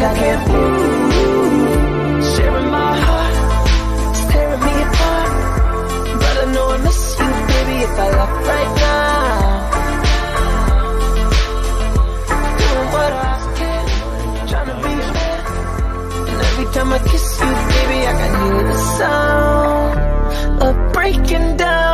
I can't move Sharing my heart, tearing me apart. But I know I miss you, baby, if I left right now. Doing what I can, trying to be fair And every time I kiss you, baby, I can hear the sound. Of breaking down.